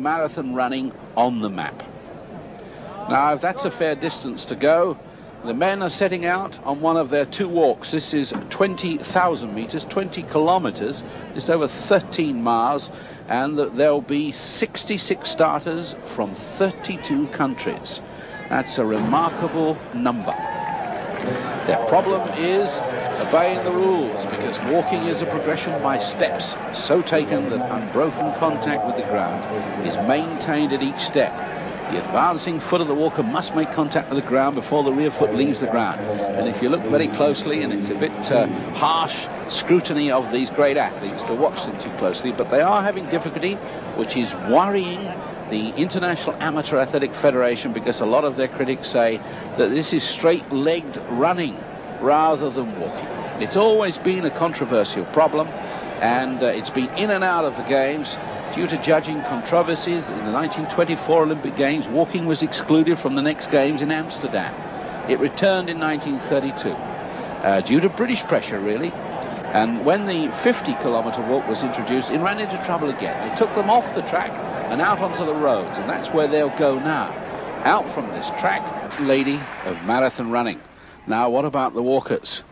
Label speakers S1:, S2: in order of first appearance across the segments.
S1: marathon running on the map. Now, if that's a fair distance to go, the men are setting out on one of their two walks. This is 20,000 meters, 20 kilometers, just over 13 miles, and there'll be 66 starters from 32 countries. That's a remarkable number. Their problem is obeying the rules because walking is a progression by steps so taken that unbroken contact with the ground is maintained at each step. The advancing foot of the walker must make contact with the ground before the rear foot leaves the ground. And if you look very closely, and it's a bit uh, harsh scrutiny of these great athletes to watch them too closely, but they are having difficulty, which is worrying the International Amateur Athletic Federation because a lot of their critics say that this is straight-legged running rather than walking. It's always been a controversial problem and uh, it's been in and out of the games due to judging controversies. In the 1924 Olympic Games, walking was excluded from the next games in Amsterdam. It returned in 1932 uh, due to British pressure, really. And when the 50 kilometre walk was introduced, it ran into trouble again. They took them off the track and out onto the roads, and that's where they'll go now. Out from this track, lady of marathon running. Now, what about the walkers?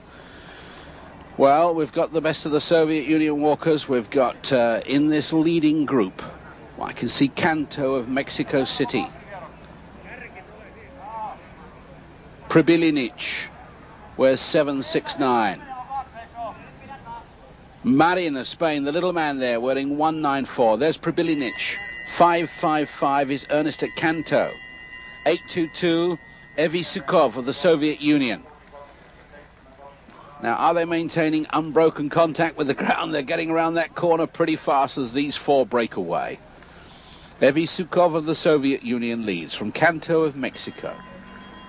S1: Well, we've got the best of the Soviet Union walkers. We've got uh, in this leading group, well, I can see Canto of Mexico City. Pribilinec, where's 769. Marin of Spain, the little man there, wearing 194. There's Pribilinec. 555 is Ernesto Canto. 822, Yevsiukov of the Soviet Union. Now, are they maintaining unbroken contact with the ground? They're getting around that corner pretty fast as these four break away. Yevsiukov of the Soviet Union leads from Canto of Mexico.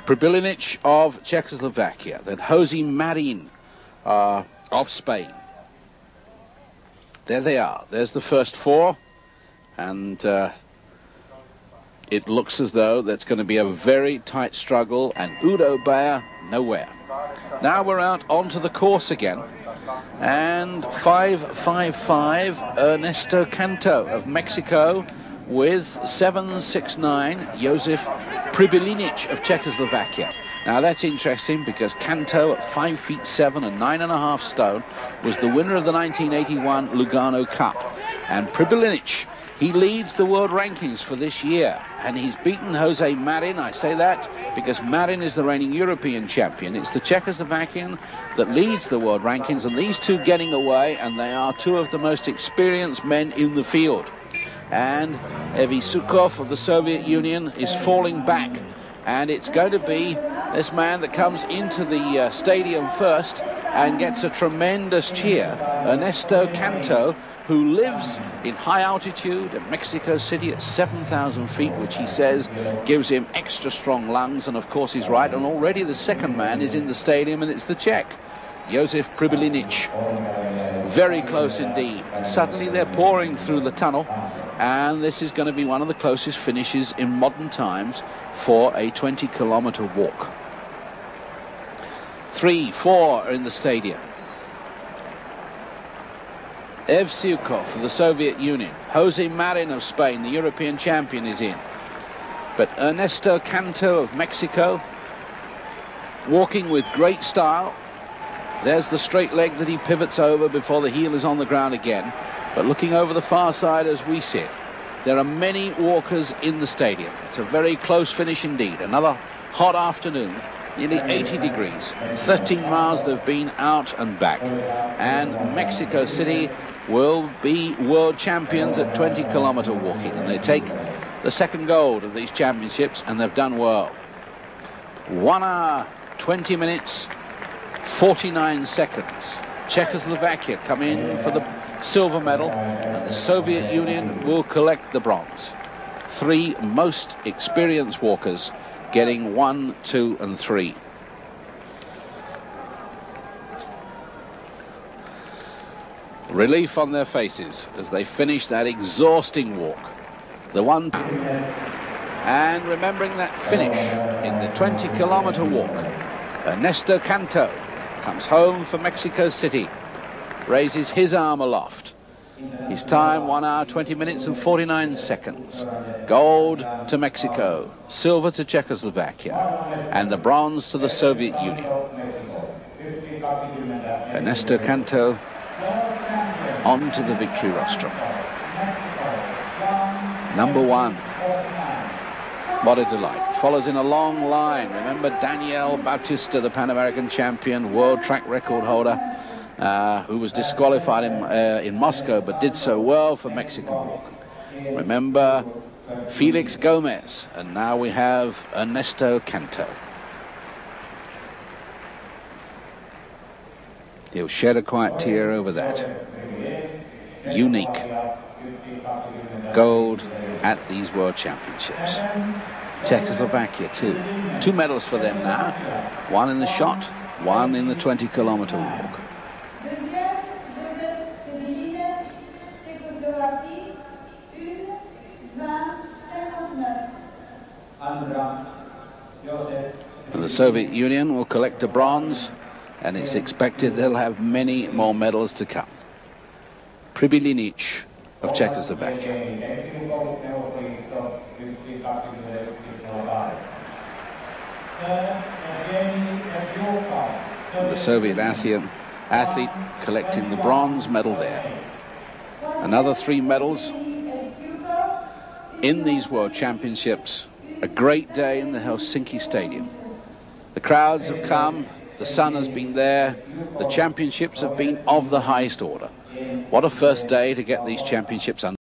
S1: Pribilinec of Czechoslovakia. Then Jose Marin uh, of Spain. There they are. There's the first four. And uh, it looks as though that's going to be a very tight struggle. And Udo Beyer, nowhere. Now we're out onto the course again. And 555 Ernesto Canto of Mexico with 769 Jozef Pribilinec of Czechoslovakia. Now that's interesting because Canto at 5 feet 7 and 9.5 stone was the winner of the 1981 Lugano Cup. And Pribilinec he leads the world rankings for this year, and he's beaten Jose Marin. I say that because Marin is the reigning European champion. It's the Czechoslovakian that leads the world rankings, and these two getting away, and they are two of the most experienced men in the field. And Yevsiukov of the Soviet Union is falling back, and it's going to be this man that comes into the uh, stadium first and gets a tremendous cheer, Ernesto Canto, who lives in high altitude in Mexico City at 7,000 feet, which he says gives him extra strong lungs. And of course, he's right. And already the second man is in the stadium, and it's the Czech, Jozef Pribilinec. Very close indeed. And suddenly they're pouring through the tunnel. And this is going to be one of the closest finishes in modern times for a 20 kilometer walk. Three, four are in the stadium. Yevsiukov of the Soviet Union. Jose Marin of Spain, the European champion, is in. But Ernesto Canto of Mexico, walking with great style. There's the straight leg that he pivots over before the heel is on the ground again. But looking over the far side as we sit, there are many walkers in the stadium. It's a very close finish indeed. Another hot afternoon nearly 80 degrees. 13 miles they've been out and back. And Mexico City will be world champions at 20 kilometer walking and they take the second gold of these championships and they've done well. One hour, 20 minutes, 49 seconds. Czechoslovakia come in for the silver medal and the Soviet Union will collect the bronze. Three most experienced walkers getting one, two and three. Relief on their faces as they finish that exhausting walk. The one... And remembering that finish in the 20 kilometer walk, Ernesto Canto comes home for Mexico City, raises his arm aloft, His time, 1 hour, 20 minutes and 49 seconds. Gold to Mexico, silver to Czechoslovakia, and the bronze to the Soviet Union. Ernesto Canto on to the victory rostrum. Number one. What a delight. Follows in a long line. Remember Daniel Bautista, the Pan American champion, world track record holder, uh, who was disqualified in, uh, in Moscow but did so well for Mexican walking. Remember Felix Gomez, and now we have Ernesto Canto. He'll shed a quiet tear over that. Unique gold at these World Championships. Czechoslovakia too. Two medals for them now. One in the shot, one in the 20 kilometer walk. The Soviet Union will collect a bronze, and it's expected they'll have many more medals to come. Pribilinec of Czechoslovakia. And the Soviet athlete, athlete collecting the bronze medal there. Another three medals in these World Championships. A great day in the Helsinki Stadium. The crowds have come, the sun has been there, the championships have been of the highest order. What a first day to get these championships under.